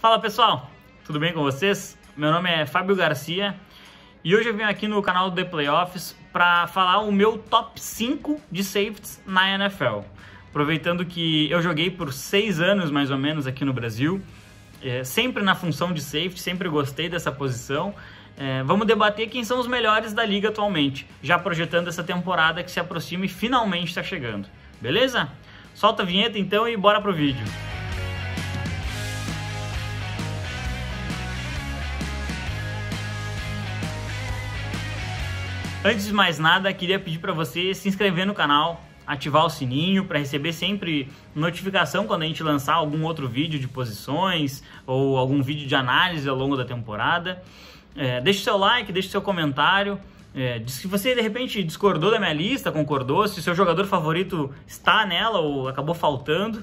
Fala pessoal, tudo bem com vocês? Meu nome é Fábio Garcia e hoje eu venho aqui no canal do The Playoffs para falar o meu top 5 de safeties na NFL. Aproveitando que eu joguei por 6 anos mais ou menos aqui no Brasil, é, sempre na função de safety, sempre gostei dessa posição. É, vamos debater quem são os melhores da liga atualmente, já projetando essa temporada que se aproxima e finalmente está chegando. Beleza? Solta a vinheta então e bora pro vídeo. Antes de mais nada, queria pedir para você se inscrever no canal, ativar o sininho para receber sempre notificação quando a gente lançar algum outro vídeo de posições ou algum vídeo de análise ao longo da temporada. É, deixe seu like, deixe seu comentário. É, se você de repente discordou da minha lista, concordou, se seu jogador favorito está nela ou acabou faltando.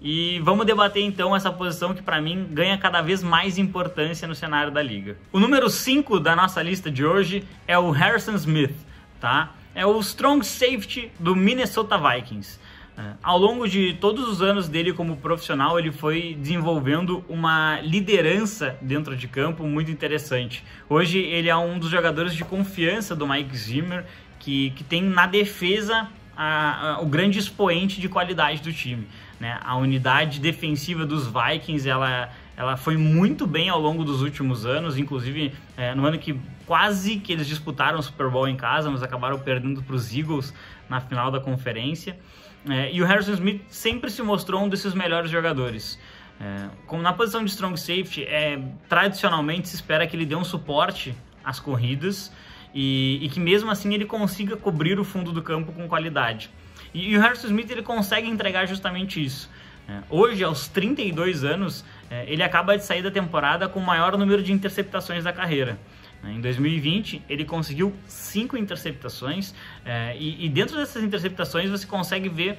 E vamos debater então essa posição que para mim ganha cada vez mais importância no cenário da liga. O número 5 da nossa lista de hoje é o Harrison Smith, tá? É o strong safety do Minnesota Vikings. É, ao longo de todos os anos dele como profissional, ele foi desenvolvendo uma liderança dentro de campo muito interessante. Hoje ele é um dos jogadores de confiança do Mike Zimmer, que, que tem na defesa a, a, o grande expoente de qualidade do time. Né? A unidade defensiva dos Vikings ela, ela foi muito bem ao longo dos últimos anos, inclusive é, no ano que quase que eles disputaram o Super Bowl em casa, mas acabaram perdendo para os Eagles na final da conferência. É, e o Harrison Smith sempre se mostrou um desses melhores jogadores. É, como na posição de strong safety, é, tradicionalmente se espera que ele dê um suporte às corridas e, e, que mesmo assim ele consiga cobrir o fundo do campo com qualidade. E, o Harrison Smith ele consegue entregar justamente isso. É, hoje, aos 32 anos, é, ele acaba de sair da temporada com o maior número de interceptações da carreira. É, em 2020, ele conseguiu cinco interceptações, e, dentro dessas interceptações você consegue ver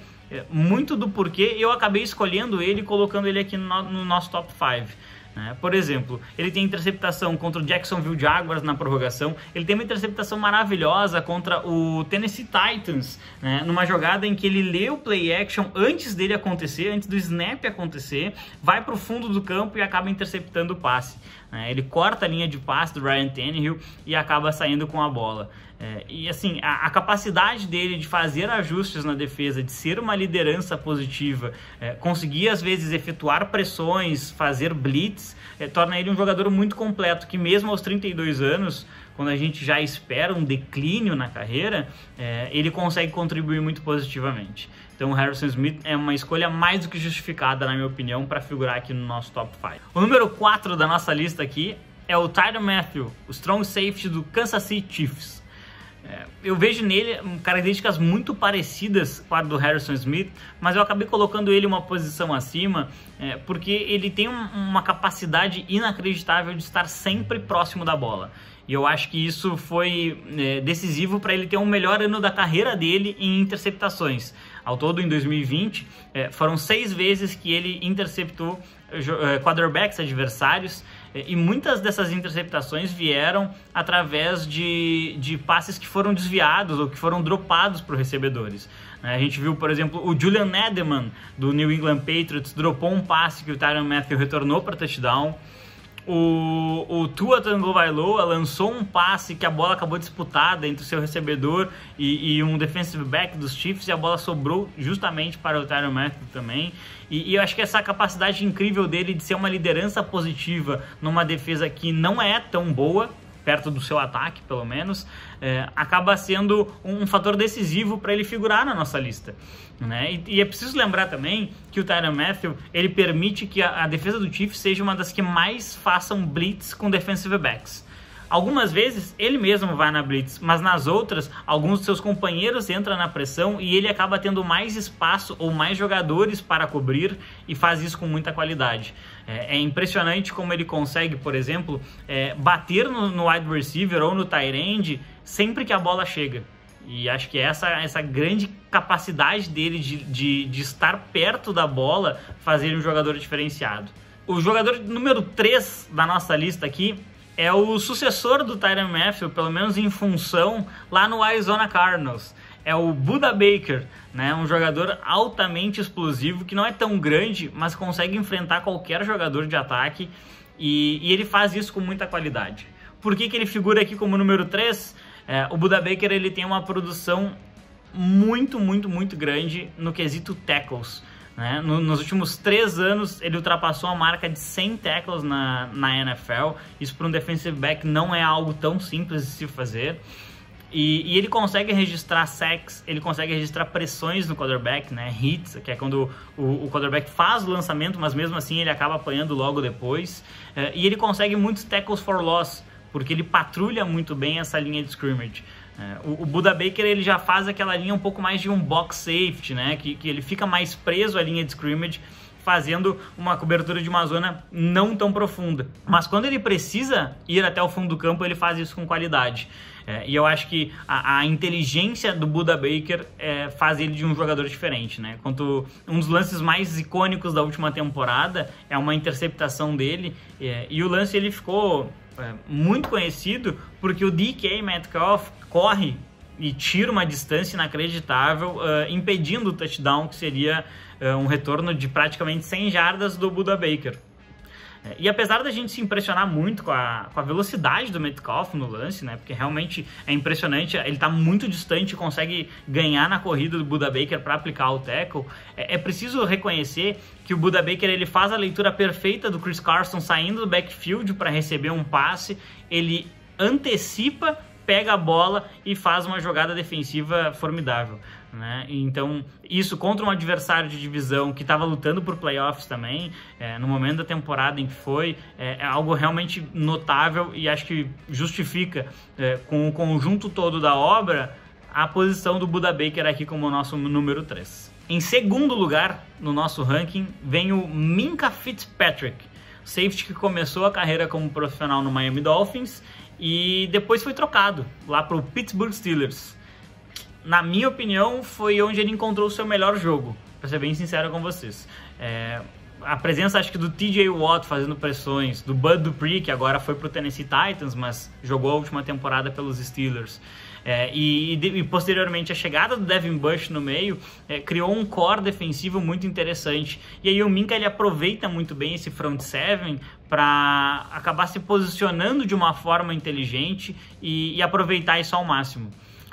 muito do porquê eu acabei escolhendo ele e colocando ele aqui no nosso top 5. Né? Por exemplo, ele tem interceptação contra o Jacksonville Jaguars na prorrogação, ele tem uma interceptação maravilhosa contra o Tennessee Titans, né? numa jogada em que ele lê o play action antes dele acontecer, antes do snap acontecer, vai para o fundo do campo e acaba interceptando o passe. Né? Ele corta a linha de passe do Ryan Tannehill e acaba saindo com a bola. É, e assim, a, a, capacidade dele de fazer ajustes na defesa, de ser uma liderança positiva, é, conseguir às vezes efetuar pressões, fazer blitz, é, torna ele um jogador muito completo, que mesmo aos 32 anos, quando a gente já espera um declínio na carreira, é, ele consegue contribuir muito positivamente. Então o Harrison Smith é uma escolha mais do que justificada, na minha opinião, para figurar aqui no nosso top 5. O número 4 da nossa lista aqui é o Tyron Matthew, o strong safety do Kansas City Chiefs. É, eu vejo nele características muito parecidas com a do Harrison Smith, mas eu acabei colocando ele uma posição acima é, porque ele tem um, uma capacidade inacreditável de estar sempre próximo da bola. E eu acho que isso foi é, decisivo para ele ter um melhor ano da carreira dele em interceptações. Ao todo, em 2020, é, foram seis vezes que ele interceptou é, quarterbacks adversários e muitas dessas interceptações vieram através de, de passes que foram desviados ou que foram dropados por recebedores. Né? A gente viu, por exemplo, o Julian Edelman do New England Patriots dropou um passe que o Tyron Matthew retornou para touchdown. O, o Tua Tagovailoa lançou um passe que a bola acabou disputada entre o seu recebedor e, e, um defensive back dos Chiefs e a bola sobrou justamente para o Tyron Matthew também. E, e, eu acho que essa capacidade incrível dele de ser uma liderança positiva numa defesa que não é tão boa, perto do seu ataque, pelo menos, é, acaba sendo um, fator decisivo para ele figurar na nossa lista. Né? E, e, é preciso lembrar também que o Tyron Matthew ele permite que a, a defesa do Chiefs seja uma das que mais façam blitz com defensive backs. Algumas vezes ele mesmo vai na blitz, mas nas outras, alguns de seus companheiros entram na pressão e ele acaba tendo mais espaço ou mais jogadores para cobrir e faz isso com muita qualidade. É, é impressionante como ele consegue, por exemplo, é, bater no, no wide receiver ou no tight end sempre que a bola chega. E acho que essa essa grande capacidade dele de, de, de estar perto da bola fazer um jogador diferenciado. O jogador número 3 da nossa lista aqui é o sucessor do Tyron Matthew, pelo menos em função, lá no Arizona Cardinals. é o Buda Baker, né? Um jogador altamente explosivo que não é tão grande, mas consegue enfrentar qualquer jogador de ataque e, e ele faz isso com muita qualidade. Por que, que ele figura aqui como número 3? É, o Buda Baker ele tem uma produção muito, muito, muito grande no quesito tackles. Né? No, nos últimos três anos, ele ultrapassou a marca de 100 tackles na, na NFL. Isso para um defensive back não é algo tão simples de se fazer. E, e, ele consegue registrar sacks, ele consegue registrar pressões no quarterback, né? Hits, que é quando o, o quarterback faz o lançamento, mas mesmo assim ele acaba apanhando logo depois. É, e ele consegue muitos tackles for loss, porque ele patrulha muito bem essa linha de scrimmage. É, o, o, Buda Baker ele já faz aquela linha um pouco mais de um box safety, né? Que, que ele fica mais preso à linha de scrimmage, fazendo uma cobertura de uma zona não tão profunda. Mas quando ele precisa ir até o fundo do campo, ele faz isso com qualidade. É, e eu acho que a, a inteligência do Buda Baker é, faz ele de um jogador diferente, né? Quanto um dos lances mais icônicos da última temporada é uma interceptação dele é, e o lance ele ficou é, muito conhecido porque o DK Metcalf corre e tira uma distância inacreditável, uh, impedindo o touchdown, que seria uh, um retorno de praticamente 100 jardas do Buda Baker. É, e apesar da gente se impressionar muito com a, com a velocidade do Metcalf no lance, né? Porque realmente é impressionante, ele está muito distante e consegue ganhar na corrida do Buda Baker para aplicar o tackle. É, é, preciso reconhecer que o Buda Baker ele faz a leitura perfeita do Chris Carson saindo do backfield para receber um passe, ele antecipa pega a bola e faz uma jogada defensiva formidável. Né? Então, isso contra um adversário de divisão que estava lutando por playoffs também, é, no momento da temporada em que foi, é, é, algo realmente notável e acho que justifica, é, com o conjunto todo da obra, a posição do Buda Baker aqui como nosso número 3. Em segundo lugar no nosso ranking vem o Minka Fitzpatrick, safety que começou a carreira como profissional no Miami Dolphins e depois foi trocado lá para o Pittsburgh Steelers. Na minha opinião, foi onde ele encontrou o seu melhor jogo, para ser bem sincero com vocês. É, a presença, acho que do TJ Watt fazendo pressões, do Bud Dupree, que agora foi para o Tennessee Titans, mas jogou a última temporada pelos Steelers. É, e, e, posteriormente a chegada do Devin Bush no meio é, criou um core defensivo muito interessante. E aí o Minka ele aproveita muito bem esse front seven para acabar se posicionando de uma forma inteligente e, e aproveitar isso ao máximo.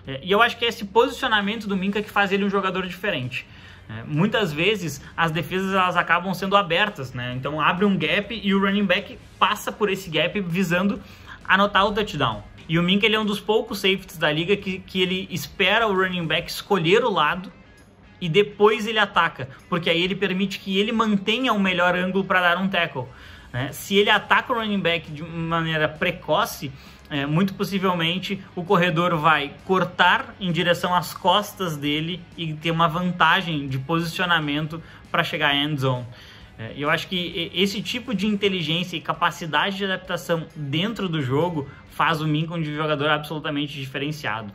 É, e eu acho que é esse posicionamento do Minka que faz ele um jogador diferente. É, muitas vezes as defesas elas acabam sendo abertas, né? Então abre um gap e o running back passa por esse gap visando anotar o touchdown. E o Minka ele é um dos poucos safeties da liga que, que ele espera o running back escolher o lado e depois ele ataca, porque aí ele permite que ele mantenha o melhor ângulo para dar um tackle. Né? Se ele ataca o running back de maneira precoce, é, muito possivelmente o corredor vai cortar em direção às costas dele e ter uma vantagem de posicionamento para chegar à end zone. É, eu acho que esse tipo de inteligência e capacidade de adaptação dentro do jogo faz o Minka um jogador absolutamente diferenciado.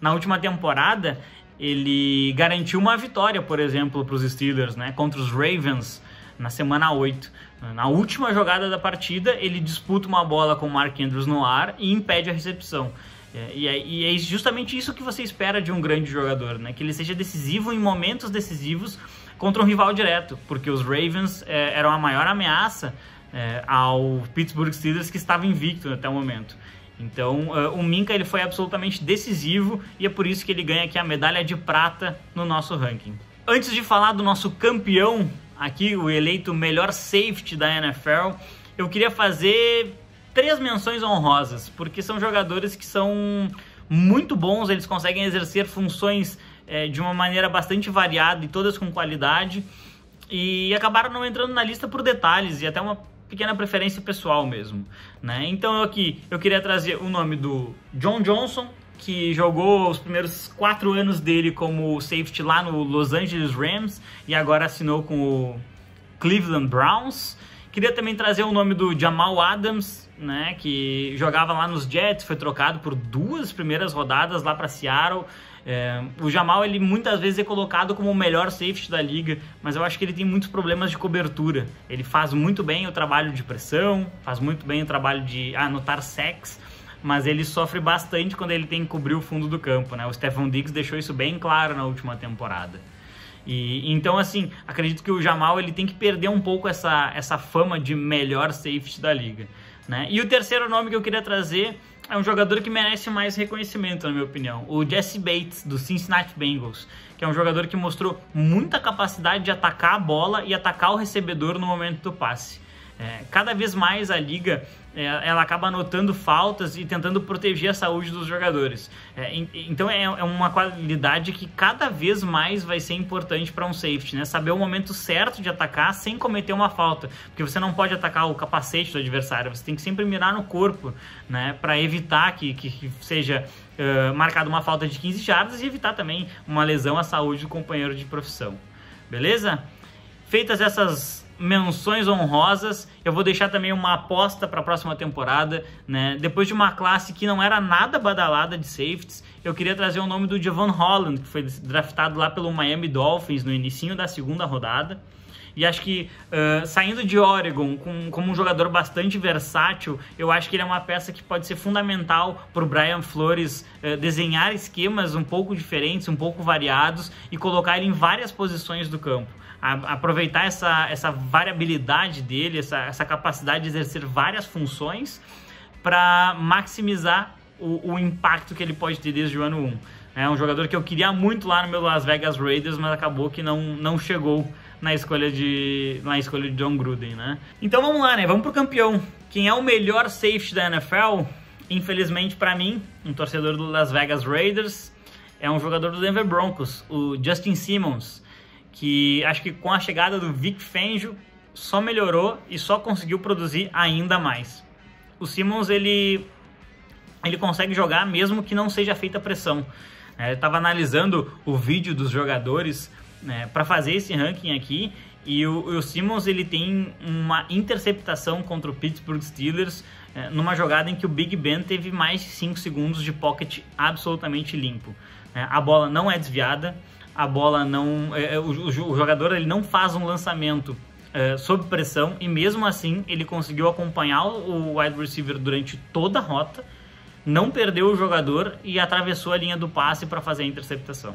Na última temporada, ele garantiu uma vitória, por exemplo, para os Steelers, né, contra os Ravens na semana 8. Na última jogada da partida, ele disputa uma bola com o Mark Andrews no ar e impede a recepção. É, e, é, e, é, justamente isso que você espera de um grande jogador, né? Que ele seja decisivo em momentos decisivos contra um rival direto, porque os Ravens é, eram a maior ameaça é, ao Pittsburgh Steelers que estava invicto até o momento. Então, uh, o Minka ele foi absolutamente decisivo e é por isso que ele ganha aqui a medalha de prata no nosso ranking. Antes de falar do nosso campeão, aqui o eleito melhor safety da NFL, eu queria fazer três menções honrosas, porque são jogadores que são muito bons, eles conseguem exercer funções é, de uma maneira bastante variada e todas com qualidade. E acabaram não entrando na lista por detalhes e até uma pequena preferência pessoal mesmo. Né? Então aqui eu queria trazer o nome do John Johnson, que jogou os primeiros quatro anos dele como safety lá no Los Angeles Rams e agora assinou com o Cleveland Browns. Queria também trazer o nome do Jamal Adams, né, que jogava lá nos Jets, foi trocado por duas primeiras rodadas lá para Seattle. É, o Jamal ele muitas vezes é colocado como o melhor safety da liga, mas eu acho que ele tem muitos problemas de cobertura. Ele faz muito bem o trabalho de pressão, faz muito bem o trabalho de anotar sacks, mas ele sofre bastante quando ele tem que cobrir o fundo do campo, né? O Stefan Diggs deixou isso bem claro na última temporada. E, então, assim, acredito que o Jamal ele tem que perder um pouco essa, essa fama de melhor safety da liga. Né? E o terceiro nome que eu queria trazer é um jogador que merece mais reconhecimento, na minha opinião. O Jesse Bates, do Cincinnati Bengals, que é um jogador que mostrou muita capacidade de atacar a bola e atacar o recebedor no momento do passe. É, cada vez mais a liga é, ela acaba anotando faltas e tentando proteger a saúde dos jogadores. É, então é, é, uma qualidade que cada vez mais vai ser importante para um safety, né? Saber o momento certo de atacar sem cometer uma falta, porque você não pode atacar o capacete do adversário, você tem que sempre mirar no corpo, né? Para evitar que, que, que seja uh, marcada uma falta de 15 jardas e evitar também uma lesão à saúde do companheiro de profissão. Beleza? Feitas essas menções honrosas. Eu vou deixar também uma aposta para a próxima temporada, né? Depois de uma classe que não era nada badalada de safeties, eu queria trazer o nome do Javon Holland, que foi draftado lá pelo Miami Dolphins no início da segunda rodada. E acho que uh, saindo de Oregon com, como um jogador bastante versátil, eu acho que ele é uma peça que pode ser fundamental para o Brian Flores uh, desenhar esquemas um pouco diferentes, um pouco variados e colocar ele em várias posições do campo a, aproveitar essa, essa variabilidade dele, essa, essa capacidade de exercer várias funções para maximizar o, o, impacto que ele pode ter desde o ano 1. É um jogador que eu queria muito lá no meu Las Vegas Raiders, mas acabou que não, não chegou na escolha de na escolha de John Gruden, né? Então vamos lá, né? Vamos pro campeão. Quem é o melhor safety da NFL? Infelizmente para mim, um torcedor do Las Vegas Raiders, é um jogador do Denver Broncos, o Justin Simmons que acho que com a chegada do Vic Fangio só melhorou e só conseguiu produzir ainda mais. O Simmons ele ele consegue jogar mesmo que não seja feita pressão. É, eu estava analisando o vídeo dos jogadores né, para fazer esse ranking aqui e o, o, Simmons ele tem uma interceptação contra o Pittsburgh Steelers é, numa jogada em que o Big Ben teve mais de 5 segundos de pocket absolutamente limpo. É, a bola não é desviada, a bola não. É, é o, o, jogador ele não faz um lançamento é, sob pressão e mesmo assim ele conseguiu acompanhar o wide receiver durante toda a rota, não perdeu o jogador e atravessou a linha do passe para fazer a interceptação.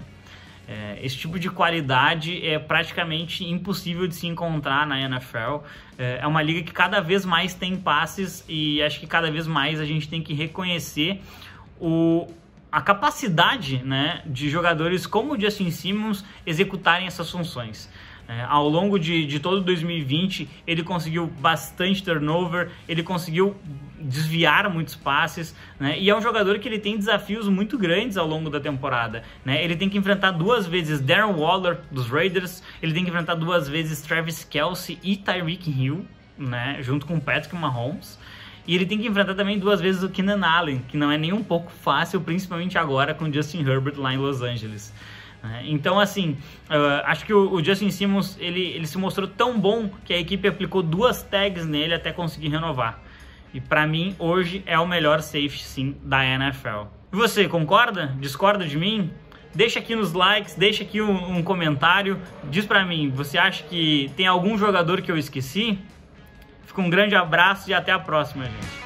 É, esse tipo de qualidade é praticamente impossível de se encontrar na NFL. É, é uma liga que cada vez mais tem passes e acho que cada vez mais a gente tem que reconhecer o, a capacidade né, de jogadores como o Justin Simmons executarem essas funções. É, ao longo de, de todo 2020, ele conseguiu bastante turnover, ele conseguiu desviar muitos passes, né? E é um jogador que ele tem desafios muito grandes ao longo da temporada, né? Ele tem que enfrentar duas vezes Darren Waller dos Raiders, ele tem que enfrentar duas vezes Travis Kelsey e Tyreek Hill, né? Junto com Patrick Mahomes. E ele tem que enfrentar também duas vezes o Keenan Allen, que não é nem um pouco fácil, principalmente agora com Justin Herbert lá em Los Angeles. É, então, assim, uh, acho que o, Justin Simmons ele, ele se mostrou tão bom que a equipe aplicou duas tags nele até conseguir renovar. E para mim, hoje é o melhor safety sim da NFL. E você, concorda? Discorda de mim? Deixa aqui nos likes, deixa aqui um, um comentário. Diz para mim, você acha que tem algum jogador que eu esqueci? Fica um grande abraço e até a próxima, gente.